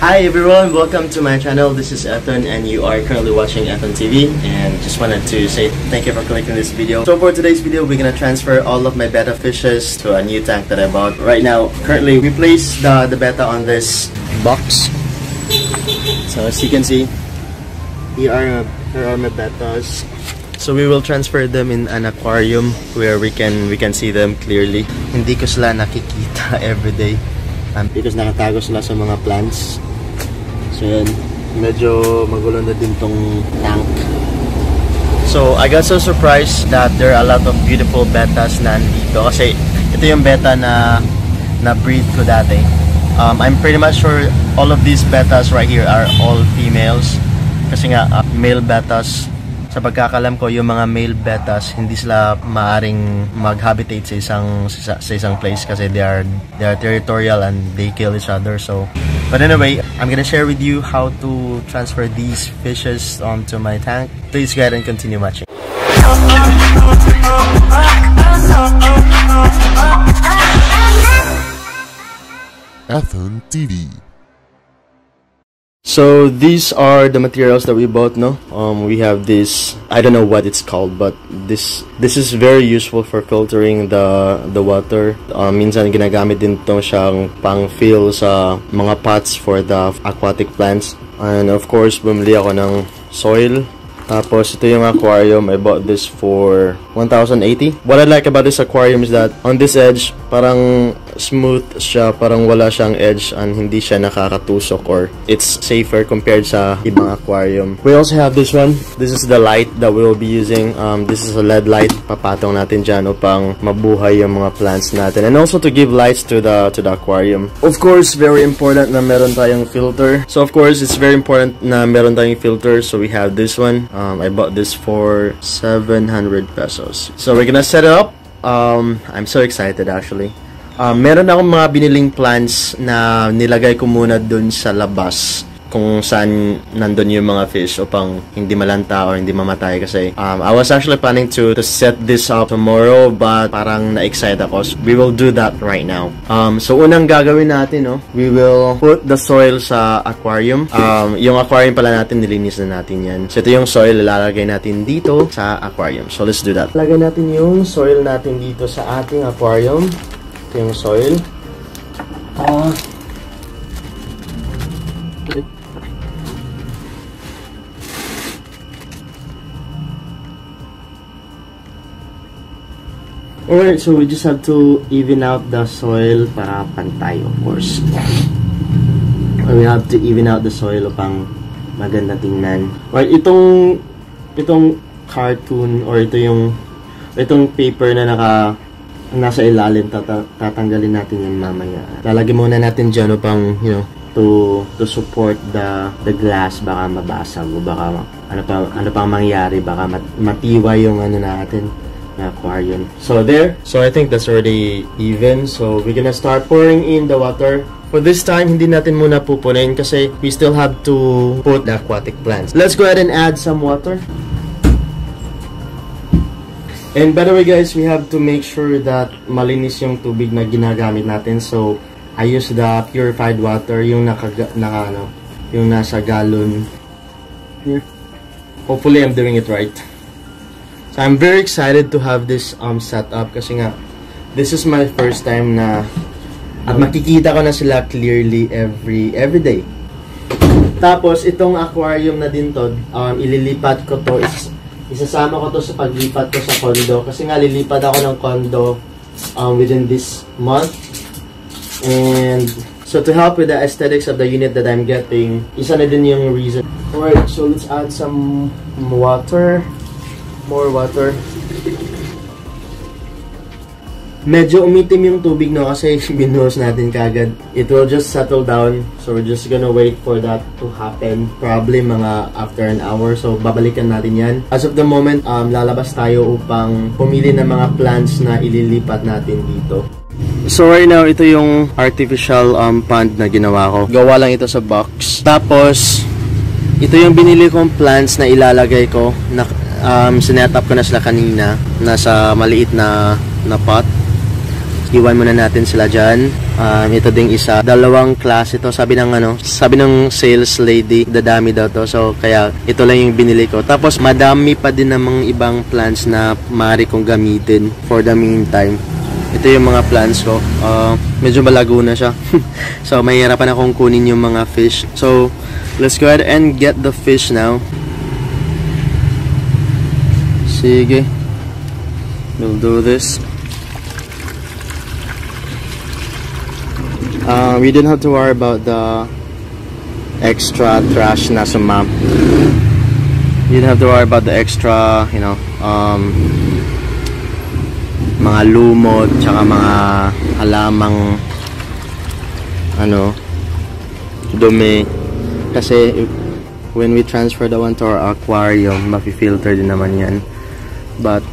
Hi everyone, welcome to my channel. This is Ethan and you are currently watching Ethan TV and just wanted to say thank you for clicking this video. So for today's video, we're gonna transfer all of my betta fishes to a new tank that I bought. Right now, currently we place the, the betta on this box. So as you can see, here are, here are my bettas. So we will transfer them in an aquarium where we can we can see them clearly. Hindi ko sila nakikita every day. Um, because nakatago sila sa mga plants. So yan, medyo magulo na din tong tank. So I got so surprised that there are a lot of beautiful betas na nandito kasi ito yung beta na na breed ko dati. Um, I'm pretty much sure all of these betas right here are all females kasi nga uh, male betas sa pagkakalam ko yung mga male betas hindi sila maaring mag-habitate sa isang sa, sa isang place kasi they are they are territorial and they kill each other. So but anyway I'm gonna share with you how to transfer these fishes onto my tank. Please go ahead and continue watching. Athen TV. So these are the materials that we bought, no? Um, we have this. I don't know what it's called, but this this is very useful for filtering the the water. Um, minsan ginagamit din to siyang pang fill sa mga pots for the aquatic plants. And of course, bumili ako ng soil. Tapos ito yung aquarium. I bought this for 1,080. What I like about this aquarium is that on this edge, parang smooth siya, parang wala siyang edge and hindi siya nakakatusok or it's safer compared sa ibang aquarium. We also have this one. This is the light that we will be using. Um, this is a LED light. Papatong natin dyan upang mabuhay yung mga plants natin. And also to give lights to the to the aquarium. Of course, very important na meron tayong filter. So of course, it's very important na meron tayong filter. So we have this one. Um, I bought this for 700 pesos. So we're gonna set it up. Um, I'm so excited actually. Um, meron akong mga biniling plants na nilagay ko muna dun sa labas kung saan nandun yung mga fish upang hindi malanta or hindi mamatay kasi um, I was actually planning to, to set this up tomorrow but parang na-excite ako. So we will do that right now. Um, so unang gagawin natin, no, we will put the soil sa aquarium. Um, yung aquarium pala natin, nilinis na natin yan. So ito yung soil, ilalagay natin dito sa aquarium. So let's do that. Lagay natin yung soil natin dito sa ating aquarium. Ito yung soil. Ah, Alright, so we just have to even out the soil para pantay, of course. We have to even out the soil upang maganda tingnan. Right, itong itong cartoon or ito yung itong paper na naka nasa ilalim tata, tatanggalin natin yan mamaya. Lalagyan muna natin diyan upang, you know, to to support the the glass baka mabasag o baka ano pa ano pang mangyari baka mat, matiway yung ano natin na aquarium. So there. So I think that's already even. So we're gonna start pouring in the water. For this time, hindi natin muna pupunin kasi we still have to put the aquatic plants. Let's go ahead and add some water. And by the way guys, we have to make sure that malinis yung tubig na ginagamit natin. So I use the purified water, yung naka, naka ano, yung nasa gallon. Here. Hopefully I'm doing it right. So I'm very excited to have this um set up kasi nga this is my first time na at makikita ko na sila clearly every every day. Tapos itong aquarium na din to, um, ililipat ko to is isasama ko to sa paglipat ko sa condo kasi nga lilipat ako ng condo um, within this month. And so to help with the aesthetics of the unit that I'm getting, isa na din yung reason. Alright, so let's add some water more water. Medyo umitim yung tubig no kasi binuhos natin kagad. It will just settle down. So we're just gonna wait for that to happen. Probably mga after an hour. So babalikan natin yan. As of the moment, um, lalabas tayo upang pumili ng mga plants na ililipat natin dito. So right now, ito yung artificial um, pond na ginawa ko. Gawa lang ito sa box. Tapos, ito yung binili kong plants na ilalagay ko. Na, um, sinet up ko na sila kanina. Nasa maliit na, na pot. Iwan muna natin sila dyan. Um, ito ding isa. Dalawang klase to. Sabi ng ano, sabi ng sales lady, dadami daw to. So, kaya ito lang yung binili ko. Tapos, madami pa din namang ibang plants na maaari kong gamitin for the meantime. Ito yung mga plants ko. Uh, medyo malago na siya. so, mahirapan akong kunin yung mga fish. So, let's go ahead and get the fish now. Sige. We'll do this. Uh, we didn't have to worry about the extra trash na sumam. You didn't have to worry about the extra, you know, um, mga lumot, tsaka mga halamang ano, dumi. Kasi when we transfer the one to our aquarium, mafi-filter din naman yan. But,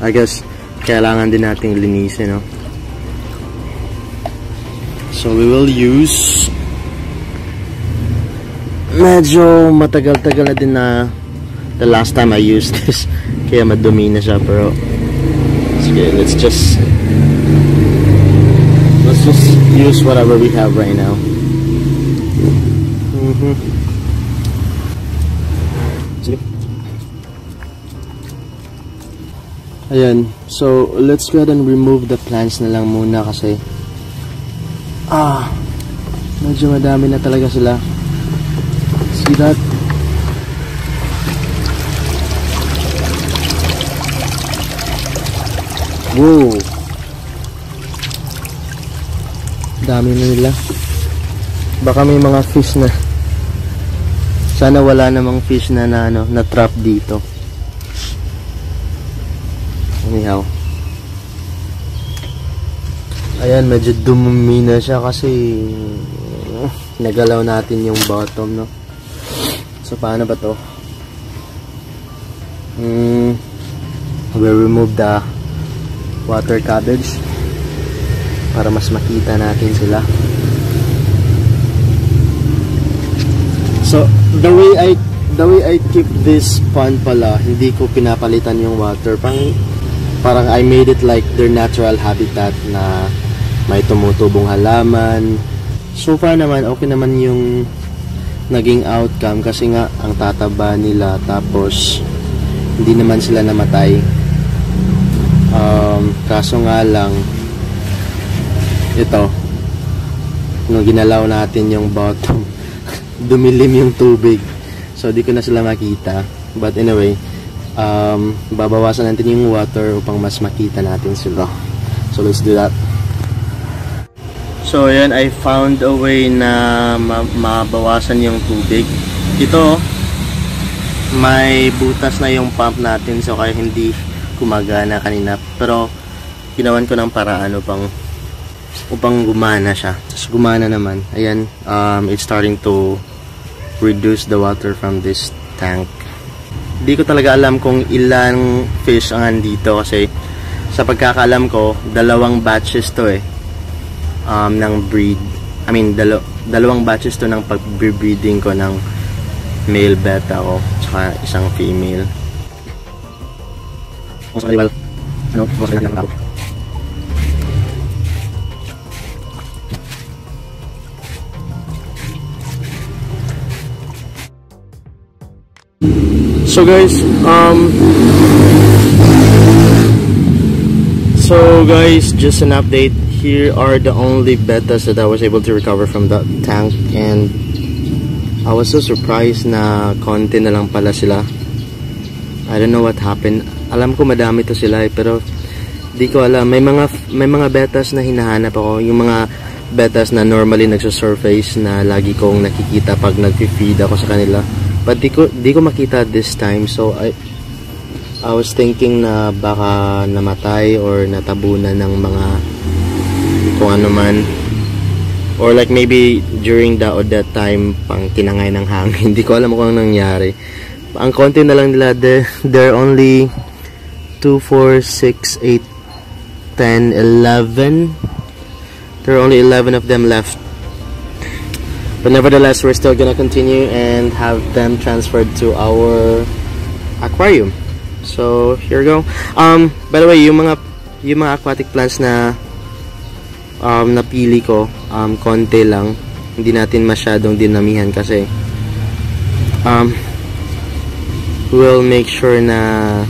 I guess, kailangan din nating linisin, no? So, we will use medyo matagal-tagal na din na the last time I used this. Kaya madumi na siya, pero sige, let's just let's just use whatever we have right now. Mm -hmm. Sige. Ayan. So, let's go ahead and remove the plants na lang muna kasi ah, medyo madami na talaga sila. See that? Whoa! Dami na nila. Baka may mga fish na. Sana wala namang fish na na, ano, na trap dito. Anyhow. Ayan, medyo dumumi na siya kasi uh, nagalaw natin yung bottom, no? So, paano ba to? Hmm, we'll remove the water cabbage para mas makita natin sila. So, the way I the way I keep this pond pala, hindi ko pinapalitan yung water. Pang parang I made it like their natural habitat na may tumutubong halaman. So far naman, okay naman yung naging outcome kasi nga ang tataba nila tapos hindi naman sila namatay. Um, kaso nga lang, ito, nung ginalaw natin yung bottom, dumilim yung tubig. So, di ko na sila makita. But anyway, um, babawasan natin yung water upang mas makita natin sila. So, let's do that. So, ayan, I found a way na ma mabawasan yung tubig. Ito, may butas na yung pump natin so kaya hindi gumagana kanina. Pero, ginawan ko ng paraan upang upang gumana siya. Tapos gumana naman. Ayan, um, it's starting to reduce the water from this tank. Hindi ko talaga alam kung ilang fish ang andito kasi sa pagkakaalam ko, dalawang batches to eh um, ng breed. I mean, dalo dalawang batches to ng pag-breeding ko ng male beta ko tsaka isang female. Kung sa ano, kung sa So guys, um So guys, just an update. Here are the only betas that I was able to recover from that tank and I was so surprised na konti na lang pala sila. I don't know what happened. Alam ko madami to sila eh, pero di ko alam. May mga may mga betas na hinahanap ako, yung mga betas na normally nagso-surface na lagi kong nakikita pag nagfi-feed ako sa kanila. But di ko di ko makita this time. So I I was thinking na baka namatay or natabunan ng mga kung ano man. Or like maybe during the that time pang tinangay ng hangin. Hindi ko alam kung anong nangyari. Ang konti na lang nila there, there are only 2, 4, 6, 8 10, 11 there are only 11 of them left but nevertheless we're still gonna continue and have them transferred to our aquarium so here we go um by the way yung mga yung mga aquatic plants na um, napili ko, um, konti lang. Hindi natin masyadong dinamihan kasi um, we'll make sure na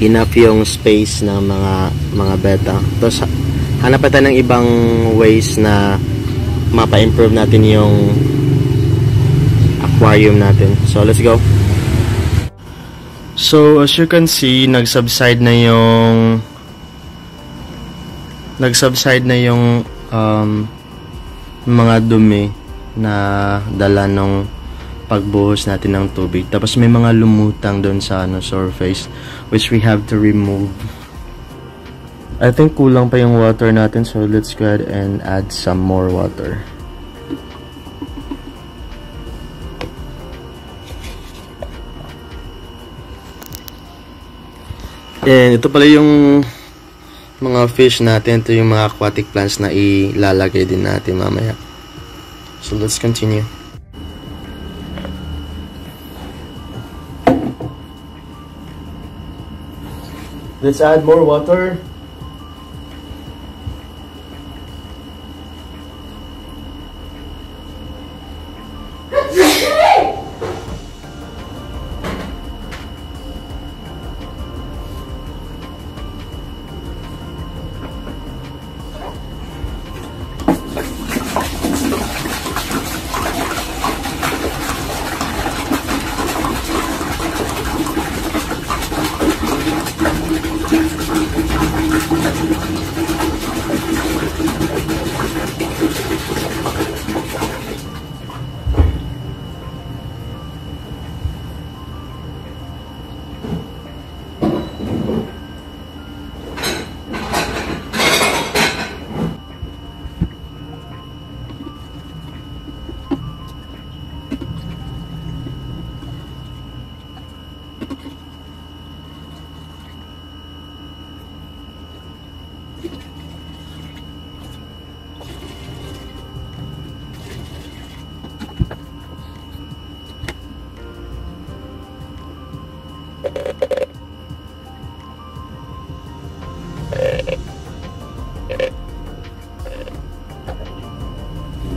enough yung space ng mga mga beta. Tapos hanap pa ng ibang ways na mapa-improve natin yung aquarium natin. So let's go. So as you can see, nag-subside na yung nag-subside na yung um, mga dumi na dala nung pagbuhos natin ng tubig. Tapos may mga lumutang doon sa ano, surface which we have to remove. I think kulang pa yung water natin so let's go ahead and add some more water. And ito pala yung mga fish natin. Ito yung mga aquatic plants na ilalagay din natin mamaya. So let's continue. Let's add more water.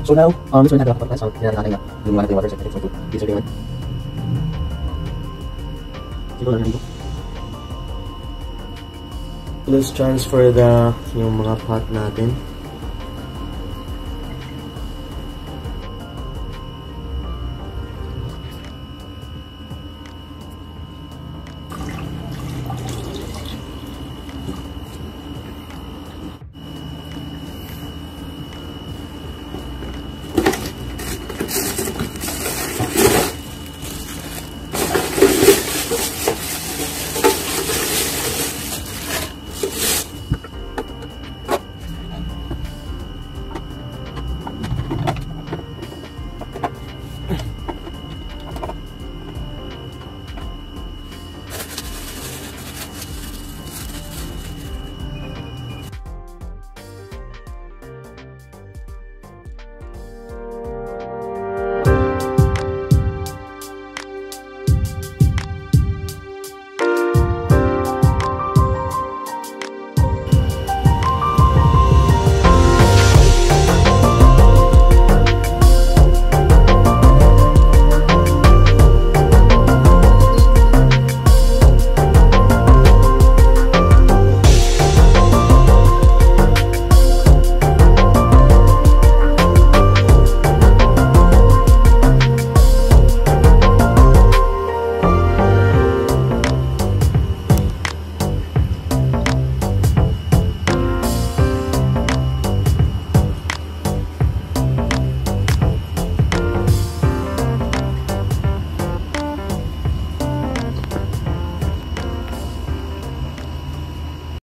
So now, um, this one natin ako so kailangan natin na yung natin yung water set so to diesel yun. Siguro lang dito. Let's transfer the yung mga pot natin.